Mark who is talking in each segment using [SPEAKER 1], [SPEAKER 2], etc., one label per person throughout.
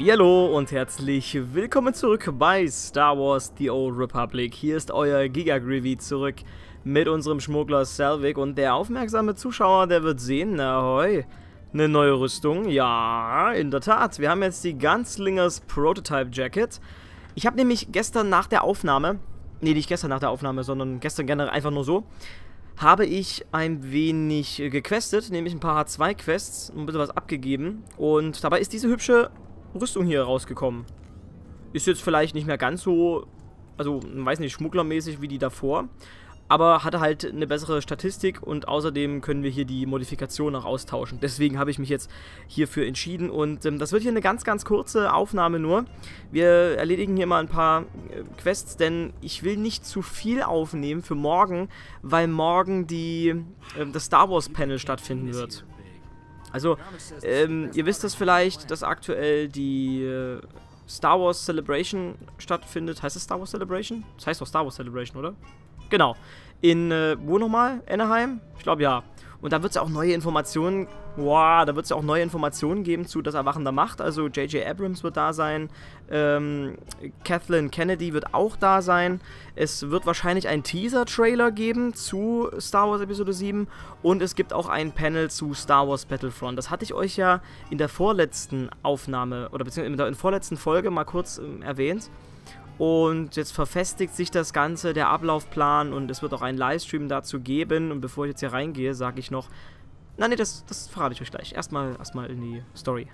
[SPEAKER 1] Hallo und herzlich willkommen zurück bei Star Wars The Old Republic. Hier ist euer Giga Grievy zurück mit unserem Schmuggler Selvig und der aufmerksame Zuschauer, der wird sehen, na hoi, eine neue Rüstung. Ja, in der Tat. Wir haben jetzt die Gunslingers Prototype Jacket. Ich habe nämlich gestern nach der Aufnahme, nee, nicht gestern nach der Aufnahme, sondern gestern generell einfach nur so, habe ich ein wenig gequestet, nämlich ein paar H2-Quests, ein bisschen was abgegeben. Und dabei ist diese hübsche Rüstung hier rausgekommen. Ist jetzt vielleicht nicht mehr ganz so, also, weiß nicht, schmugglermäßig wie die davor. Aber hatte halt eine bessere Statistik und außerdem können wir hier die Modifikation auch austauschen. Deswegen habe ich mich jetzt hierfür entschieden und ähm, das wird hier eine ganz, ganz kurze Aufnahme nur. Wir erledigen hier mal ein paar äh, Quests, denn ich will nicht zu viel aufnehmen für morgen, weil morgen die, äh, das Star Wars Panel stattfinden wird. Also, ähm, ihr wisst das vielleicht, dass aktuell die äh, Star Wars Celebration stattfindet. Heißt es Star Wars Celebration? Das heißt doch Star Wars Celebration, oder? Genau. In, äh, wo nochmal? Anaheim? Ich glaube ja. Und da wird es auch neue Informationen, wow, da wird es auch neue Informationen geben zu Das Erwachen der Macht. Also J.J. Abrams wird da sein, ähm, Kathleen Kennedy wird auch da sein. Es wird wahrscheinlich einen Teaser-Trailer geben zu Star Wars Episode 7 und es gibt auch ein Panel zu Star Wars Battlefront. Das hatte ich euch ja in der vorletzten Aufnahme oder beziehungsweise in der vorletzten Folge mal kurz ähm, erwähnt. Und jetzt verfestigt sich das Ganze, der Ablaufplan und es wird auch einen Livestream dazu geben. Und bevor ich jetzt hier reingehe, sage ich noch... Nein, nee, das, das verrate ich euch gleich. Erstmal erstmal in die Story.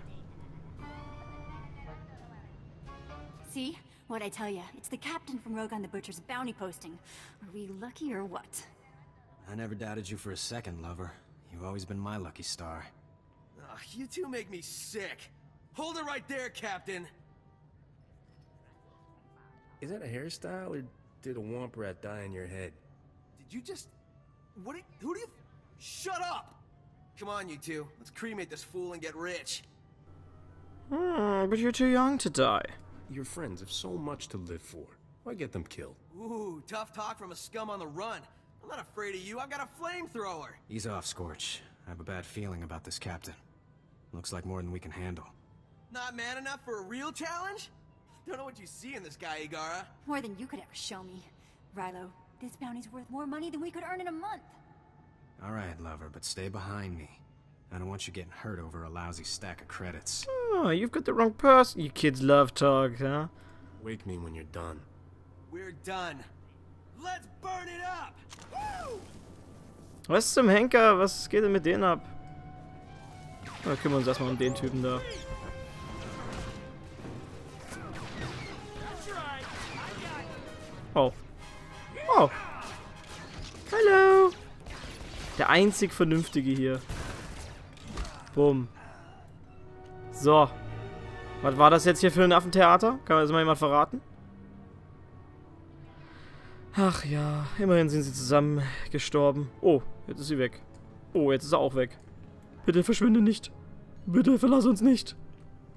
[SPEAKER 2] See? What I tell you, it's the captain from Rogue on the Butcher's bounty posting. Are we lucky or what?
[SPEAKER 3] I never doubted you for a second, lover. You've always been my lucky star.
[SPEAKER 4] Ugh, you two make me sick. Hold it right there, Captain.
[SPEAKER 5] Is that a hairstyle, or did a womp rat die in your head?
[SPEAKER 4] Did you just... What? Did, who do you... Shut up! Come on, you two. Let's cremate this fool and get rich.
[SPEAKER 1] Hmm, but you're too young to die.
[SPEAKER 5] Your friends have so much to live for. Why get them killed?
[SPEAKER 4] Ooh, tough talk from a scum on the run. I'm not afraid of you. I've got a flamethrower.
[SPEAKER 3] Ease off, Scorch. I have a bad feeling about this captain. Looks like more than we can handle.
[SPEAKER 4] Not man enough for a real challenge? Don't know what you see in this guy, Igara.
[SPEAKER 2] More than you could ever show me. Rilo, this bounty's worth more money than we could earn in a month.
[SPEAKER 3] All right, lover, but stay behind me. I don't want you getting hurt over a lousy stack of credits.
[SPEAKER 1] Oh, you've got the wrong person. You kids love talk, huh?
[SPEAKER 5] Wake me when you're done.
[SPEAKER 4] We're done. Let's burn it up! Woo!
[SPEAKER 1] Was zum Henker? Was geht denn mit denen ab? Na, kümmern wir uns erstmal um den Typen da. Oh. Oh. Hallo. Der einzig Vernünftige hier. Bumm. So. Was war das jetzt hier für ein Affentheater? Kann das mal jemand verraten? Ach ja, immerhin sind sie zusammen gestorben. Oh, jetzt ist sie weg. Oh, jetzt ist er auch weg. Bitte verschwinde nicht. Bitte verlass uns nicht.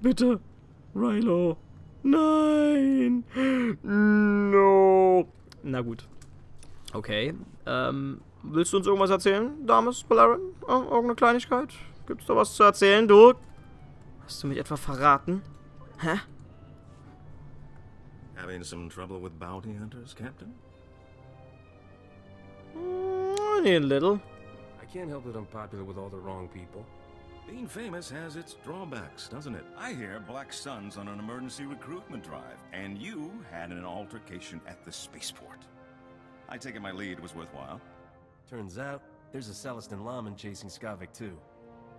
[SPEAKER 1] Bitte. Rilo. Nein. No. Na gut. Okay. Ähm, willst du uns irgendwas erzählen, Dames Balaren? Oh, irgendeine Kleinigkeit? Gibt's da was zu erzählen, du? Hast du mich etwa verraten? Hä?
[SPEAKER 6] Having some trouble with bounty hunters, Captain?
[SPEAKER 1] Mm, only a little.
[SPEAKER 5] I can't help that I'm popular with all the wrong people.
[SPEAKER 6] Being famous has its drawbacks, doesn't it? I hear Black Sun's on an emergency recruitment drive, and you had an altercation at the spaceport. I take it my lead was worthwhile.
[SPEAKER 5] Turns out, there's a Celestin Laman chasing Skavik too.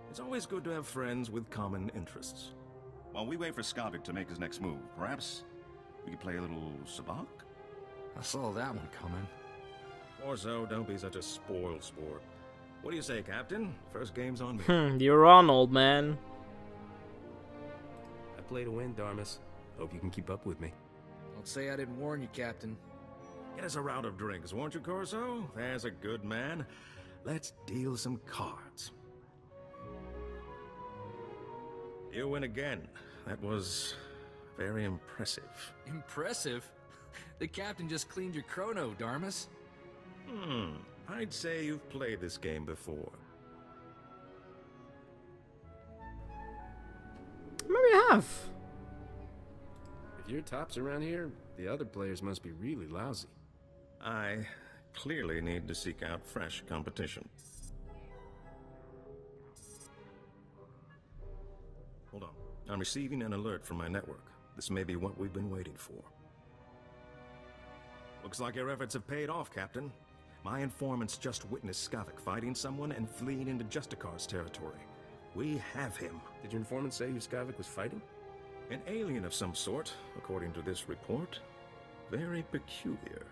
[SPEAKER 6] It's always good to have friends with common interests. While we wait for Skavik to make his next move, perhaps we could play a little sabak?
[SPEAKER 3] I saw that one coming.
[SPEAKER 6] Or so, don't be such a spoil sport. What do you say, Captain? First game's on me.
[SPEAKER 1] Hmm, you're on, old man.
[SPEAKER 5] I play to win, Darmus. Hope you can keep up with me.
[SPEAKER 3] Don't say I didn't warn you, Captain.
[SPEAKER 6] Get us a round of drinks, won't you, Corso? There's a good man. Let's deal some cards. You win again. That was very impressive.
[SPEAKER 7] Impressive? The captain just cleaned your chrono, Darmus.
[SPEAKER 6] Hmm. I'd say you've played this game before.
[SPEAKER 1] Maybe I have.
[SPEAKER 5] If you're tops around here, the other players must be really lousy.
[SPEAKER 6] I clearly need to seek out fresh competition. Hold on. I'm receiving an alert from my network. This may be what we've been waiting for. Looks like your efforts have paid off, Captain. My informants just witnessed Skavik fighting someone and fleeing into Justicar's territory. We have him.
[SPEAKER 5] Did your informant say who Skavik was fighting?
[SPEAKER 6] An alien of some sort, according to this report. Very peculiar.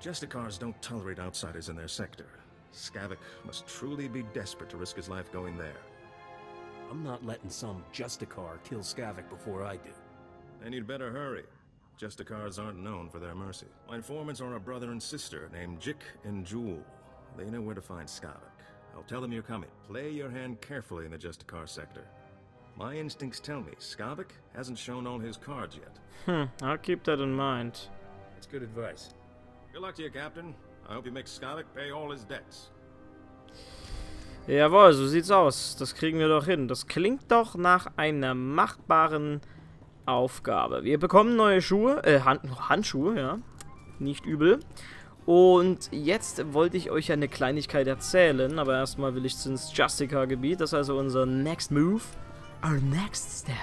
[SPEAKER 6] The Justicars don't tolerate outsiders in their sector. Skavik must truly be desperate to risk his life going there.
[SPEAKER 5] I'm not letting some Justicar kill Skavik before I do.
[SPEAKER 6] Then you'd better hurry. Justicars aren't known for their mercy. My informants are a brother and sister named Jick and Jewel. They know where to find Skavik. I'll tell them you're coming. Play your hand carefully in the Justicar sector. My instincts tell me Skavik hasn't shown all his cards yet.
[SPEAKER 1] Hm, I'll keep that in mind.
[SPEAKER 5] That's good advice.
[SPEAKER 6] Good luck to you, Captain. I hope you make Skavik pay all his debts.
[SPEAKER 1] Jawohl, so sieht's aus. Das kriegen wir doch hin. Das klingt doch nach einer machbaren Aufgabe. Wir bekommen neue Schuhe, äh, Hand Handschuhe, ja. Nicht übel. Und jetzt wollte ich euch eine Kleinigkeit erzählen, aber erstmal will ich ins Justica-Gebiet. Das ist also unser Next Move. Our Next Step.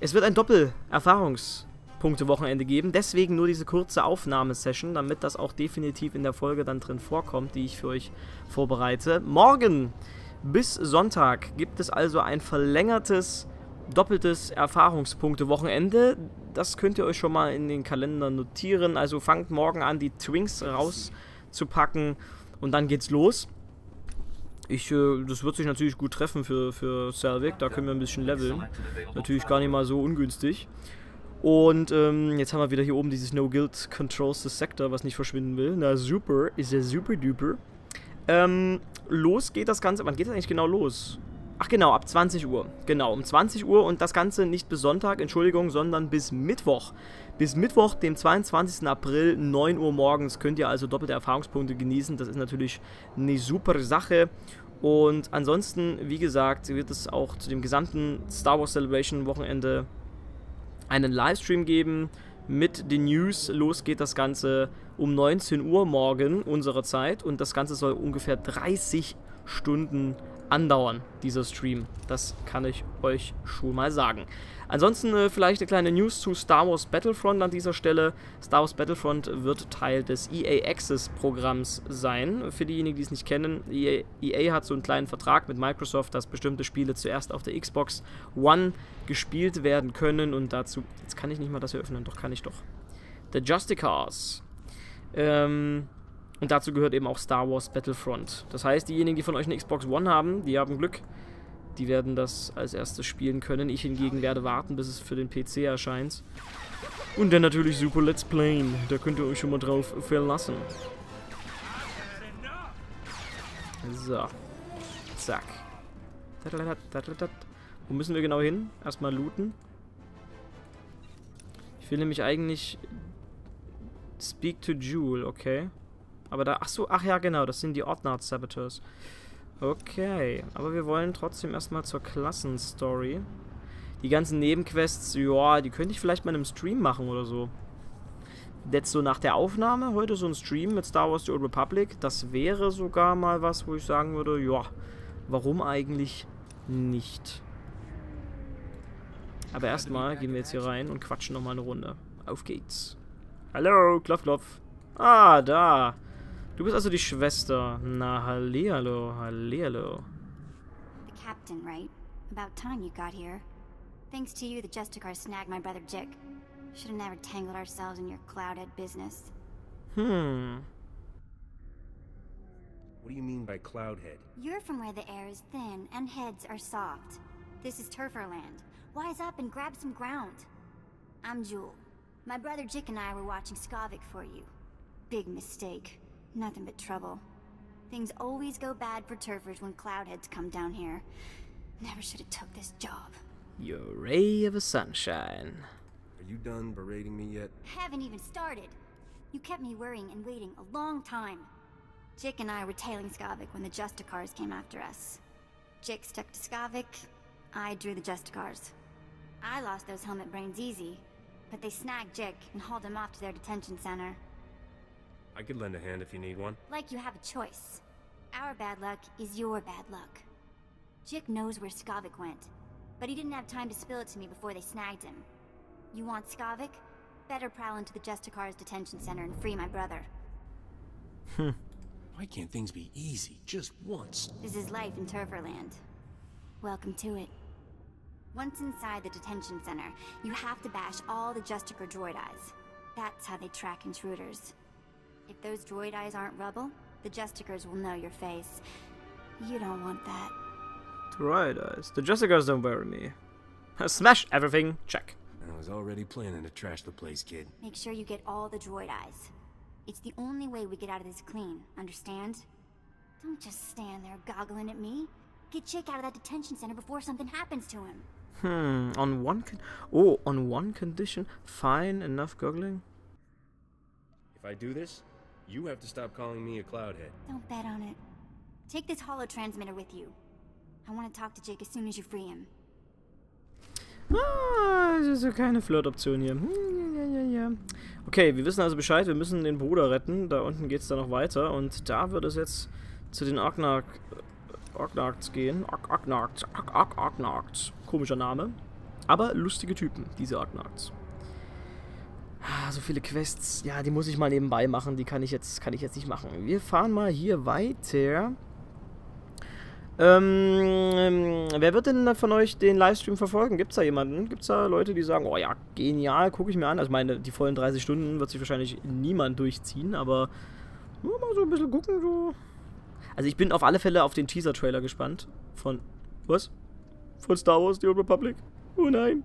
[SPEAKER 1] Es wird ein Doppel-Erfahrungspunkte-Wochenende geben, deswegen nur diese kurze Aufnahmesession, damit das auch definitiv in der Folge dann drin vorkommt, die ich für euch vorbereite. Morgen bis Sonntag gibt es also ein verlängertes doppeltes Erfahrungspunkte-Wochenende. Das könnt ihr euch schon mal in den Kalender notieren. Also fangt morgen an, die Twinks rauszupacken und dann geht's los. Ich, äh, das wird sich natürlich gut treffen für, für Selvig. Da können wir ein bisschen leveln. Natürlich gar nicht mal so ungünstig. Und ähm, jetzt haben wir wieder hier oben dieses No Guild Controls the Sector, was nicht verschwinden will. Na super, ist ja super duper. Ähm, los geht das Ganze. Wann geht das eigentlich genau los? Ach genau, ab 20 Uhr. Genau, um 20 Uhr und das Ganze nicht bis Sonntag, Entschuldigung, sondern bis Mittwoch. Bis Mittwoch, dem 22. April, 9 Uhr morgens, könnt ihr also doppelte Erfahrungspunkte genießen. Das ist natürlich eine super Sache. Und ansonsten, wie gesagt, wird es auch zu dem gesamten Star Wars Celebration Wochenende einen Livestream geben mit den News. Los geht das Ganze um 19 Uhr morgen unserer Zeit und das Ganze soll ungefähr 30 Stunden andauern, dieser Stream. Das kann ich euch schon mal sagen. Ansonsten äh, vielleicht eine kleine News zu Star Wars Battlefront an dieser Stelle. Star Wars Battlefront wird Teil des EA Access Programms sein. Für diejenigen, die es nicht kennen, EA, EA hat so einen kleinen Vertrag mit Microsoft, dass bestimmte Spiele zuerst auf der Xbox One gespielt werden können und dazu, jetzt kann ich nicht mal das eröffnen, doch kann ich doch. The Justicars. Ähm, und dazu gehört eben auch Star Wars Battlefront. Das heißt, diejenigen, die von euch eine Xbox One haben, die haben Glück. Die werden das als erstes spielen können. Ich hingegen werde warten, bis es für den PC erscheint. Und dann natürlich super Let's Playen. Da könnt ihr euch schon mal drauf verlassen. So. Zack. Wo müssen wir genau hin? Erstmal looten. Ich will nämlich eigentlich Speak to Jewel, okay. Aber da, ach so, ach ja, genau, das sind die Ordnard Saboteurs. Okay, aber wir wollen trotzdem erstmal zur Klassenstory. Die ganzen Nebenquests, ja, die könnte ich vielleicht mal in einem Stream machen oder so. Jetzt so nach der Aufnahme heute so ein Stream mit Star Wars The Old Republic, das wäre sogar mal was, wo ich sagen würde, ja, warum eigentlich nicht? Aber erstmal gehen wir jetzt hier rein und quatschen nochmal eine Runde. Auf geht's. Hallo, klopf, klopf. Ah, da. Du bist also die Schwester. Na, hallihallo, hallihallo.
[SPEAKER 2] The captain, right? About time you got here. Thanks to you, the Justicar snagged my brother Jick. Should have never tangled ourselves in your cloudhead business.
[SPEAKER 1] Hmm.
[SPEAKER 5] What do you mean by Cloudhead?
[SPEAKER 2] You're from where the air is thin and heads are soft. This is Turferland. Wise up and grab some ground. I'm Jewel. My brother Jick and I were watching Skavik for you. Big mistake. Nothing but trouble. Things always go bad for turfers when cloudheads come down here. Never should have took this job.
[SPEAKER 1] Your ray of a sunshine.
[SPEAKER 5] Are you done berating me yet?
[SPEAKER 2] Haven't even started. You kept me worrying and waiting a long time. Jick and I were tailing Skavik when the Justicars came after us. Jick stuck to Skavik, I drew the Justicars. I lost those helmet brains easy. but they snagged Jick and hauled him off to their detention center.
[SPEAKER 5] I could lend a hand if you need one.
[SPEAKER 2] Like you have a choice. Our bad luck is your bad luck. Jick knows where Skavik went, but he didn't have time to spill it to me before they snagged him. You want Skavik? Better prowl into the Justicar's detention center and free my brother. Hmm.
[SPEAKER 5] Why can't things be easy? Just once.
[SPEAKER 2] This is life in Turferland. Welcome to it. Once inside the detention center, you have to bash all the Justicar droid eyes. That's how they track intruders. If those droid eyes aren't rubble, the Justicars will know your face. You don't want that.
[SPEAKER 1] Droid eyes. The Jessicas don't worry me. Smash everything. Check.
[SPEAKER 5] I was already planning to trash the place, kid.
[SPEAKER 2] Make sure you get all the droid eyes. It's the only way we get out of this clean, understand? Don't just stand there goggling at me. Get Chick out of that detention center before something happens to him.
[SPEAKER 1] Hmm, on one con- Oh, on one condition. Fine, enough goggling.
[SPEAKER 5] If I do this, you have to stop calling me a cloudhead.
[SPEAKER 2] Don't bet on it. Take this holo transmitter with you. I want to talk to Jake as soon as you free him.
[SPEAKER 1] Ah, das ist ja keine Flirtoption hier. Ja, ja, ja, ja. Okay, wir wissen also Bescheid. Wir müssen den Bruder retten. Da unten geht es dann noch weiter. Und da wird es jetzt zu den Arknag... Arknagts gehen. Ark Arknagts. Komischer Name. Aber lustige Typen, diese Arknagts. Ah, so viele Quests. Ja, die muss ich mal nebenbei machen. Die kann ich jetzt, kann ich jetzt nicht machen. Wir fahren mal hier weiter. Ähm, ähm, wer wird denn von euch den Livestream verfolgen? Gibt es da jemanden? Gibt es da Leute, die sagen, oh ja, genial, gucke ich mir an. Also meine, die vollen 30 Stunden wird sich wahrscheinlich niemand durchziehen, aber nur mal so ein bisschen gucken, so. Also ich bin auf alle Fälle auf den Teaser-Trailer gespannt. Von, was? Von Star Wars, The Old Republic? Oh nein.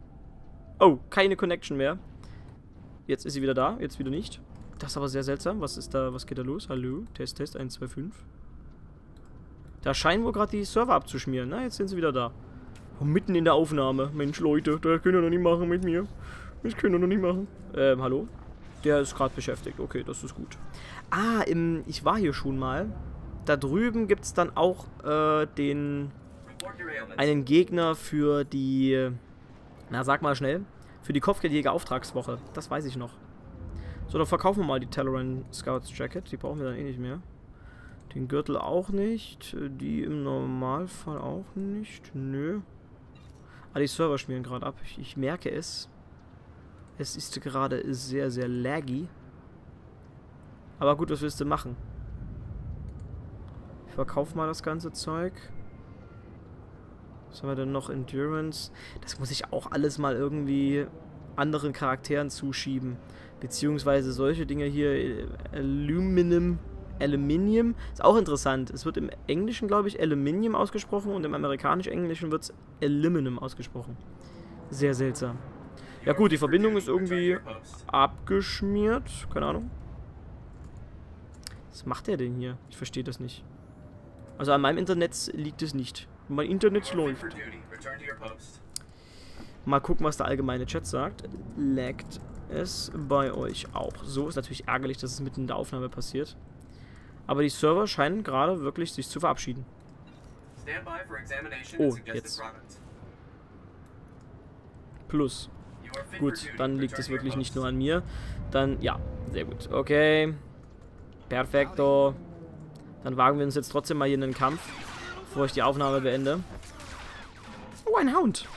[SPEAKER 1] Oh, keine Connection mehr. Jetzt ist sie wieder da, jetzt wieder nicht. Das ist aber sehr seltsam. Was ist da, was geht da los? Hallo? Test, Test, 1, 2, 5. Da scheinen wohl gerade die Server abzuschmieren. Na, jetzt sind sie wieder da. Oh, mitten in der Aufnahme. Mensch, Leute, das könnt ihr noch nicht machen mit mir. Das könnt ihr noch nicht machen. Ähm, hallo? Der ist gerade beschäftigt. Okay, das ist gut. Ah, im, ich war hier schon mal. Da drüben gibt es dann auch äh, den einen Gegner für die, na sag mal schnell, für die Kopfgeldjäger-Auftragswoche. Das weiß ich noch. So, dann verkaufen wir mal die Teleron Scouts Jacket. Die brauchen wir dann eh nicht mehr. Den Gürtel auch nicht. Die im Normalfall auch nicht. Nö. Ah, die Server schmieren gerade ab. Ich, ich merke es. Es ist gerade sehr, sehr laggy. Aber gut, was willst du machen? Ich verkaufe mal das ganze Zeug. Was haben wir denn noch? Endurance. Das muss ich auch alles mal irgendwie anderen Charakteren zuschieben. Beziehungsweise solche Dinge hier. äh, Aluminum. Aluminium. Ist auch interessant. Es wird im Englischen, glaube ich, Aluminium ausgesprochen und im amerikanisch-englischen wird es Aluminum ausgesprochen. Sehr seltsam. Ja gut, die Verbindung ist irgendwie abgeschmiert. Keine Ahnung. Was macht der denn hier? Ich verstehe das nicht. Also an meinem Internet liegt es nicht. Mein Internet läuft. Mal gucken, was der allgemeine Chat sagt. Laggt es bei euch auch? So ist natürlich ärgerlich, dass es mitten in der Aufnahme passiert. Aber die Server scheinen gerade wirklich sich zu verabschieden. Oh, jetzt. Plus. Gut, dann liegt es wirklich nicht nur an mir. Dann, ja, sehr gut. Okay. Perfekto. Dann wagen wir uns jetzt trotzdem mal hier in den Kampf, bevor ich die Aufnahme beende. Oh, ein Hound.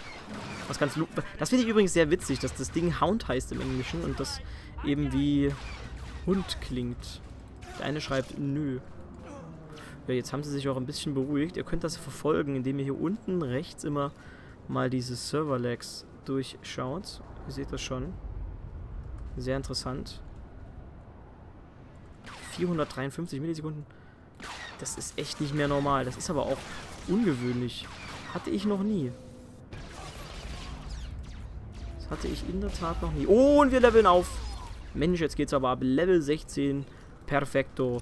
[SPEAKER 1] Ganz Lu Das finde ich übrigens sehr witzig, dass das Ding Hound heißt im Englischen und das eben wie Hund klingt. Der eine schreibt nö. Ja, jetzt haben sie sich auch ein bisschen beruhigt. Ihr könnt das verfolgen, indem ihr hier unten rechts immer mal diese Server-Lags durchschaut. Ihr seht das schon. Sehr interessant. 453 Millisekunden. Das ist echt nicht mehr normal. Das ist aber auch ungewöhnlich. Hatte ich noch nie. Das hatte ich in der Tat noch nie. Oh, und wir leveln auf. Mensch, jetzt geht's aber ab. Level 16. Perfekto.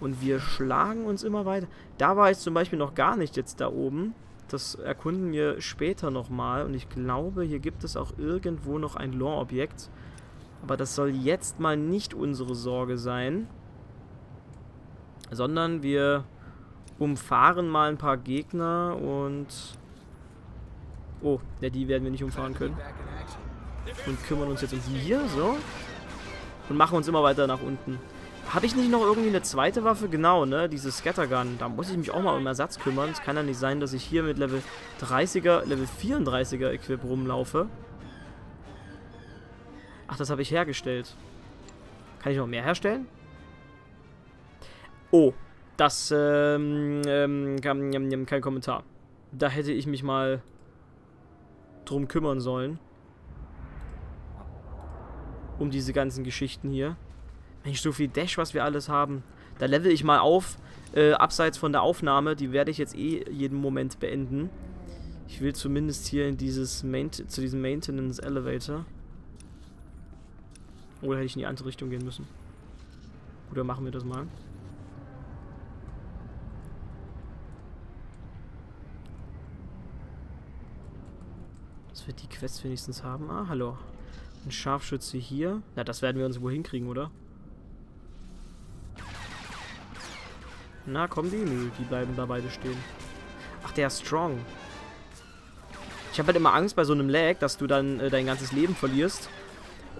[SPEAKER 1] Und wir schlagen uns immer weiter. Da war ich zum Beispiel noch gar nicht jetzt da oben. Das erkunden wir später nochmal. Und ich glaube, hier gibt es auch irgendwo noch ein Lore-Objekt. Aber das soll jetzt mal nicht unsere Sorge sein. Sondern wir umfahren mal ein paar Gegner und... Oh, ja, die werden wir nicht umfahren können. Und kümmern uns jetzt um die hier, so. Und machen uns immer weiter nach unten. Habe ich nicht noch irgendwie eine zweite Waffe? Genau, ne? Diese Scattergun. Da muss ich mich auch mal um Ersatz kümmern. Es kann ja nicht sein, dass ich hier mit Level 30er, Level 34er Equip rumlaufe. Ach, das habe ich hergestellt. Kann ich noch mehr herstellen? Oh, das, ähm, ähm, kein Kommentar. Da hätte ich mich mal drum kümmern sollen. Um diese ganzen Geschichten hier. Mensch, so viel Dash, was wir alles haben. Da level ich mal auf, äh, abseits von der Aufnahme. Die werde ich jetzt eh jeden Moment beenden. Ich will zumindest hier in dieses Main zu diesem Maintenance Elevator. Oder hätte ich in die andere Richtung gehen müssen? Oder machen wir das mal? Dass wir die Quest wenigstens haben. Ah, hallo. Ein Scharfschütze hier. Na, das werden wir uns wohl hinkriegen, oder? Na, kommen die? Nö, die bleiben da beide stehen. Ach, der ist strong. Ich habe halt immer Angst bei so einem Lag, dass du dann äh, dein ganzes Leben verlierst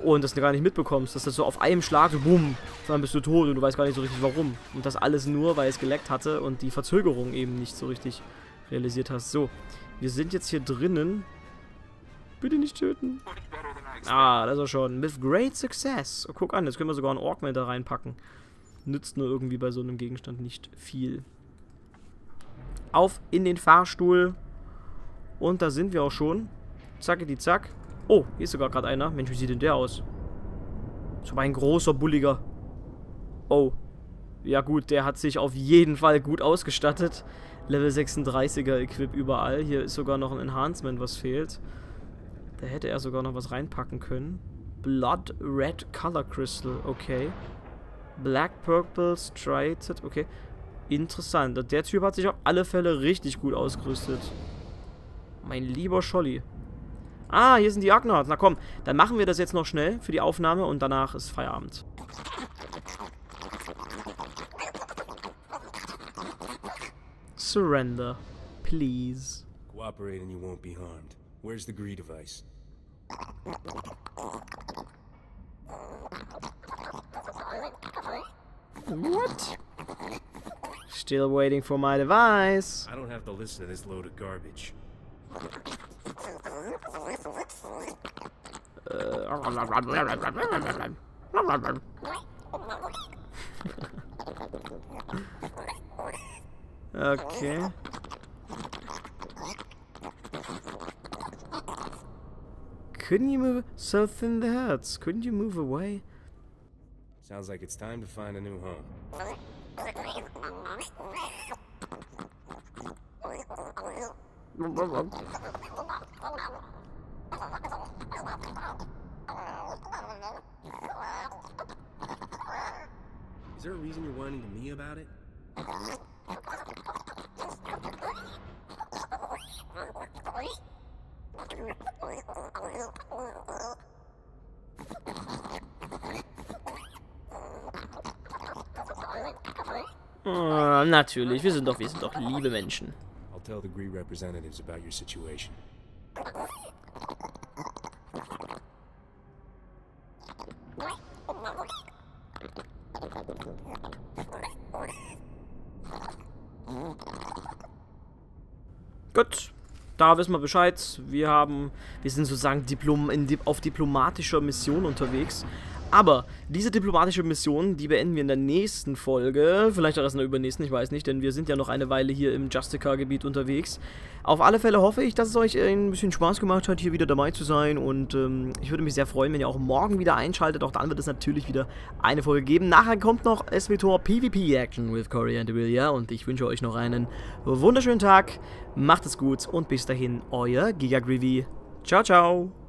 [SPEAKER 1] und das gar nicht mitbekommst, dass das so auf einem Schlag bumm, dann bist du tot und du weißt gar nicht so richtig warum. Und das alles nur, weil es geleckt hatte und die Verzögerung eben nicht so richtig realisiert hast. So, wir sind jetzt hier drinnen Bitte nicht töten. Ah, das ist er schon. With great success. Oh, guck an, jetzt können wir sogar einen Augment da reinpacken. Nützt nur irgendwie bei so einem Gegenstand nicht viel. Auf in den Fahrstuhl. Und da sind wir auch schon. Zacke die zack. Oh, hier ist sogar gerade einer. Mensch, wie sieht denn der aus? So ein großer, bulliger. Oh. Ja gut, der hat sich auf jeden Fall gut ausgestattet. Level 36er Equip überall. Hier ist sogar noch ein Enhancement, was fehlt. Da hätte er sogar noch was reinpacken können. Blood Red Color Crystal, okay. Black Purple Striated, okay. Interessant. Der Typ hat sich auf alle Fälle richtig gut ausgerüstet. Mein lieber Scholli. Ah, hier sind die Agnards. Na komm, dann machen wir das jetzt noch schnell für die Aufnahme und danach ist Feierabend. Surrender, please.
[SPEAKER 5] Cooperate and you won't be harmed. Where's the Gree device?
[SPEAKER 1] What? Still waiting for my device.
[SPEAKER 5] I don't have to listen to this load of garbage.
[SPEAKER 1] Uh, okay. Couldn't you move so thin the hurts? Couldn't you move away?
[SPEAKER 5] Sounds like it's time to find a new home. Is there a reason you're whining to me about it?
[SPEAKER 1] Oh, natürlich, wir sind doch, wir sind doch liebe Menschen.
[SPEAKER 5] I'll tell the Gree representatives about your situation.
[SPEAKER 1] Gut, da wissen wir Bescheid. Wir haben, wir sind sozusagen Diplom in, auf diplomatischer Mission unterwegs. Aber diese diplomatische Mission, die beenden wir in der nächsten Folge. Vielleicht auch erst in der übernächsten, ich weiß nicht, denn wir sind ja noch eine Weile hier im Justica-Gebiet unterwegs. Auf alle Fälle hoffe ich, dass es euch ein bisschen Spaß gemacht hat, hier wieder dabei zu sein. Und ähm, ich würde mich sehr freuen, wenn ihr auch morgen wieder einschaltet. Auch dann wird es natürlich wieder eine Folge geben. Nachher kommt noch SWTOR PvP Action with Corey and Amelia. Und ich wünsche euch noch einen wunderschönen Tag. Macht es gut und bis dahin, euer Giga Ciao, ciao.